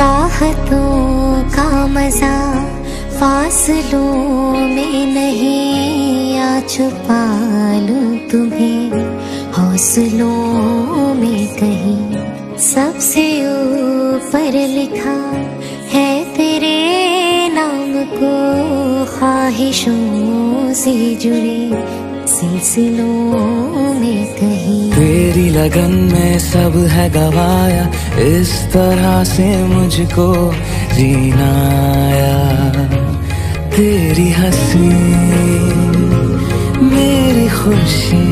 चाहतों का मज़ा फासलों में नहीं आ छुपा लूँ तुम्हें। हौसलों में कहीं सबसे ऊपर लिखा है तेरे नाम को ख्वाहिशों से जुड़े। सिलसिलों में कहीं। तेरी लगन में सब है गवाया, इस तरह से मुझको जीना आया तेरी हँसी, मेरी खुशी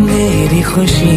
मेरी खुशी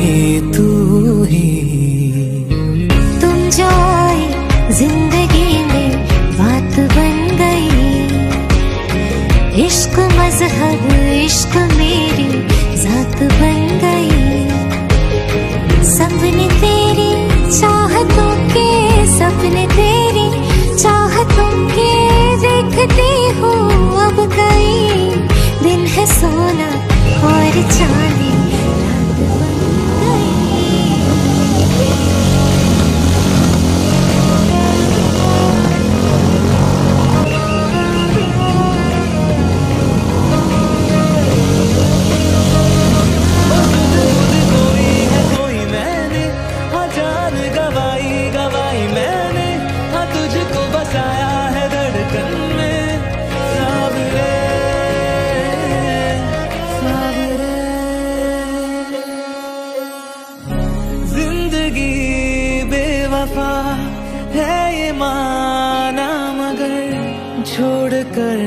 छोड़ कर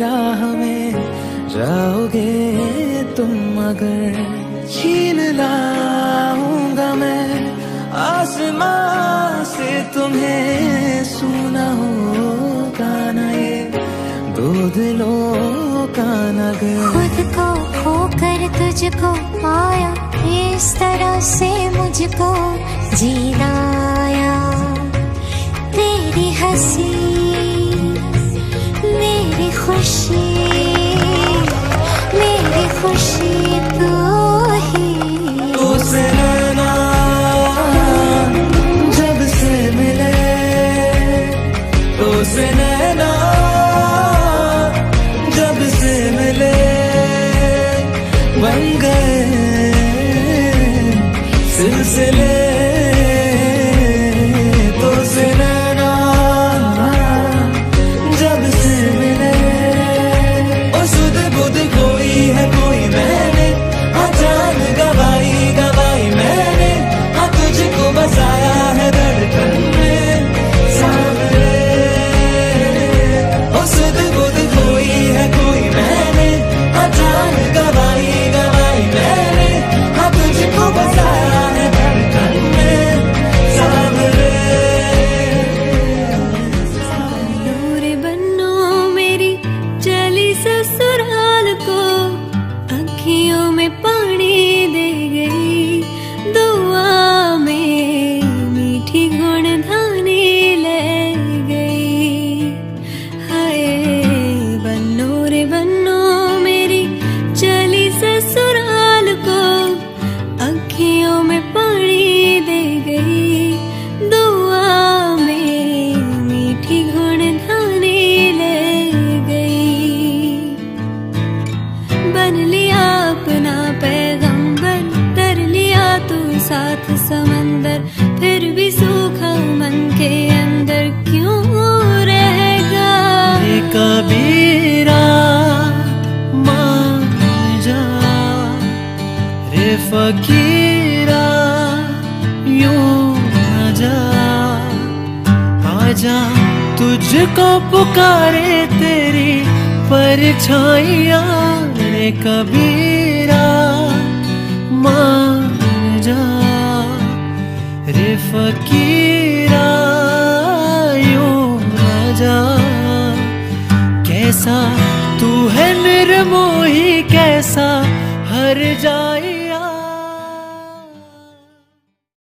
राह में जाओगे तुम मगर। छीन लाऊँगा मैं आसमां से तुम्हें, सुना होगा ना ये दो दिलों का नगर। खुद को खोकर तुझको पाया इस तरह से मुझको जीना आया। तेरी हँसी खुशी मेरी खुशी जब से मिले जब से मिले सिलसिले। फकीरा, यूँ न जा। आजा तुझको पुकारे तेरी परछाइयाँ रे कबीरा। मान जा रे फकीरा, यूँ न जा। कैसा तू है निर्मोही, कैसा हर जाए